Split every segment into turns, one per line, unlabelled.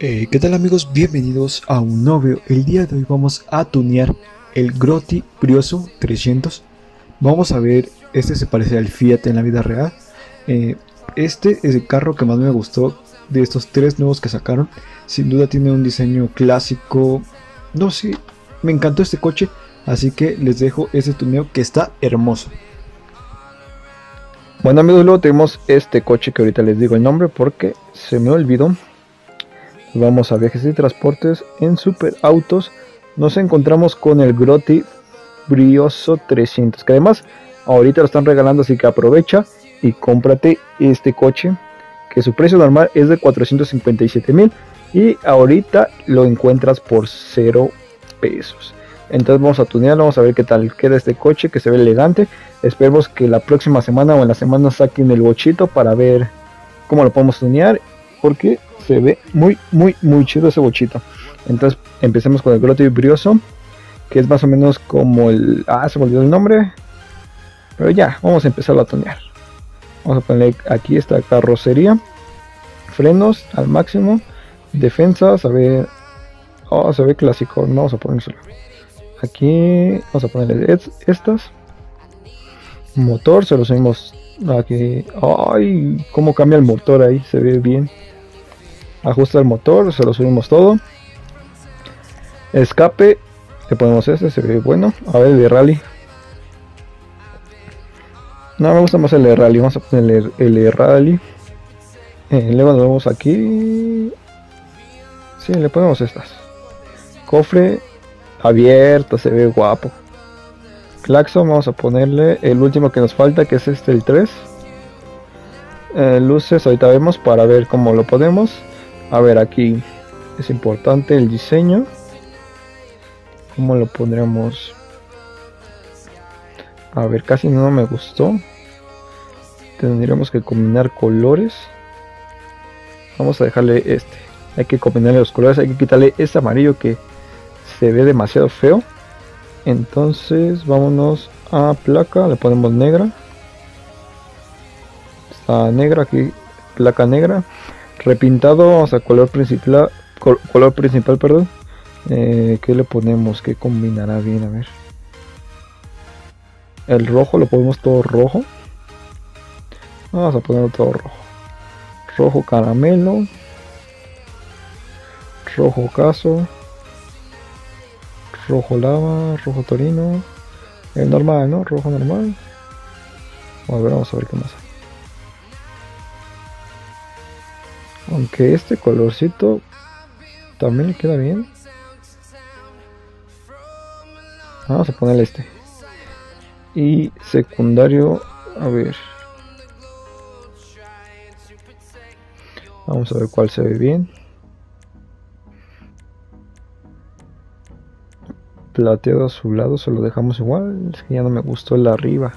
Eh, ¿Qué tal amigos? Bienvenidos a un nuevo El día de hoy vamos a tunear el Grotti Brioso 300. Vamos a ver, este se parece al Fiat en la vida real. Eh, este es el carro que más me gustó de estos tres nuevos que sacaron. Sin duda tiene un diseño clásico. No sé, me encantó este coche. Así que les dejo este tuneo que está hermoso.
Bueno amigos, luego tenemos este coche que ahorita les digo el nombre porque se me olvidó. Vamos a viajes y transportes en Super Autos. Nos encontramos con el Grotti Brioso 300 que además ahorita lo están regalando así que aprovecha y cómprate este coche que su precio normal es de 457 mil y ahorita lo encuentras por 0 pesos. Entonces vamos a tunearlo, vamos a ver qué tal queda este coche que se ve elegante. Esperemos que la próxima semana o en la semana saquen el bochito para ver cómo lo podemos tunear. Porque se ve muy, muy, muy chido ese bochito. Entonces empecemos con el Grotti Brioso. Que es más o menos como el... Ah, se me olvidó el nombre. Pero ya, vamos a empezar a tunear. Vamos a poner aquí esta carrocería. Frenos al máximo. Defensas, a ver... Oh, se ve clásico. Vamos a ponérselo. Aquí vamos a ponerle estas. Motor, se lo subimos aquí. Ay, cómo cambia el motor ahí, se ve bien. Ajusta el motor, se lo subimos todo. Escape, le ponemos ese, se ve bueno. A ver el de rally. No, me gusta más el de rally, vamos a ponerle el de rally. Eh, luego nos vamos aquí. Sí, le ponemos estas. Cofre, abierto, se ve guapo. Claxon, vamos a ponerle el último que nos falta, que es este, el 3. Eh, luces, ahorita vemos para ver cómo lo podemos. A ver, aquí es importante el diseño. ¿Cómo lo pondremos? A ver, casi no me gustó. Tendríamos que combinar colores. Vamos a dejarle este. Hay que combinarle los colores, hay que quitarle este amarillo que se ve demasiado feo. Entonces vámonos a placa, le ponemos negra. Está negra aquí, placa negra. Repintado, vamos a color principal, color principal, perdón. Eh, ¿Qué le ponemos? ¿Qué combinará bien? A ver. El rojo lo ponemos todo rojo. Vamos a ponerlo todo rojo. Rojo caramelo. Rojo caso rojo lava, rojo torino, el normal, ¿no? Rojo normal. A ver, vamos a ver qué más Aunque este colorcito también le queda bien. Vamos a ponerle este. Y secundario, a ver. Vamos a ver cuál se ve bien. plateado a su lado se lo dejamos igual es que ya no me gustó el arriba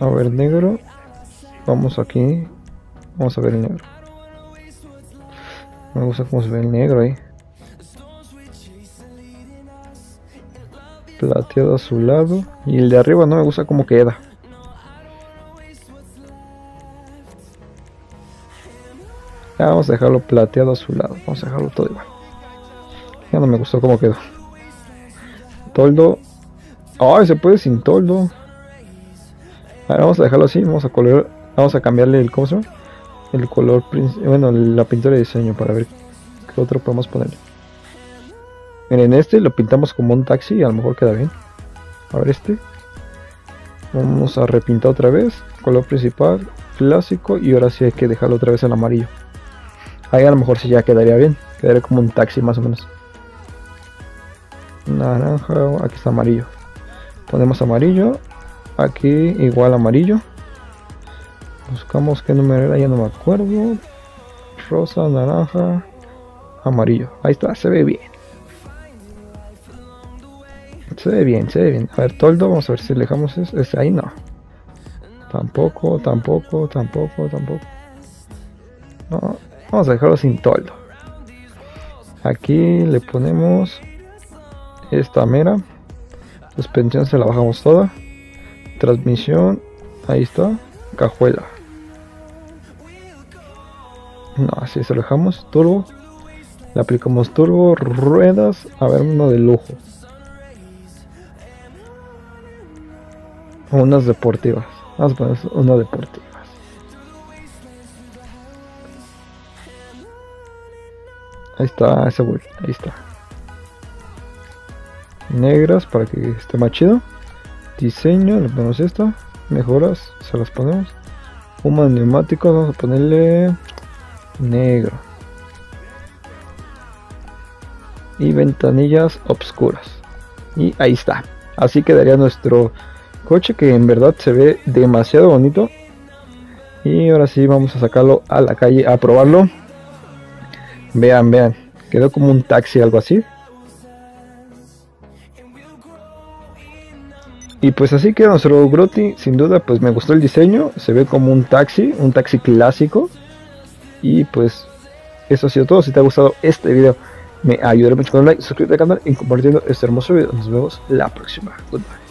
a ver negro vamos aquí vamos a ver el negro me gusta cómo se ve el negro ahí plateado a su lado y el de arriba no me gusta cómo queda vamos a dejarlo plateado a su lado vamos a dejarlo todo igual ya no me gustó cómo quedó. Toldo. Ay, se puede sin toldo. vamos a dejarlo así. Vamos a color. Vamos a cambiarle el. El color. Bueno, la pintura de diseño para ver qué otro podemos poner. Miren, este lo pintamos como un taxi y a lo mejor queda bien. A ver este. Vamos a repintar otra vez. Color principal, clásico. Y ahora sí hay que dejarlo otra vez en amarillo. Ahí a lo mejor sí ya quedaría bien. Quedaría como un taxi más o menos naranja, aquí está amarillo. Ponemos amarillo, aquí igual amarillo. Buscamos qué número era, ya no me acuerdo. Rosa, naranja, amarillo. Ahí está, se ve bien. Se ve bien, se ve bien. A ver, toldo, vamos a ver si dejamos ese, ahí, no. Tampoco, tampoco, tampoco, tampoco. No, vamos a dejarlo sin toldo. Aquí le ponemos esta mera suspensión se la bajamos toda transmisión ahí está cajuela No, así se lo. Turbo. Le aplicamos turbo, ruedas. A ver, uno de lujo. Unas deportivas. Vamos a poner una deportivas. Ahí está ese Ahí está. Negras para que esté más chido. Diseño, le ponemos esto. Mejoras, se las ponemos. Humo neumático, vamos a ponerle negro. Y ventanillas obscuras. Y ahí está. Así quedaría nuestro coche que en verdad se ve demasiado bonito. Y ahora sí vamos a sacarlo a la calle a probarlo. Vean, vean. Quedó como un taxi, algo así. Y pues así queda nuestro Groti. Sin duda, pues me gustó el diseño. Se ve como un taxi, un taxi clásico. Y pues eso ha sido todo. Si te ha gustado este video, me ayudará mucho con un like, suscríbete al canal y compartiendo este hermoso video. Nos vemos la próxima. Goodbye.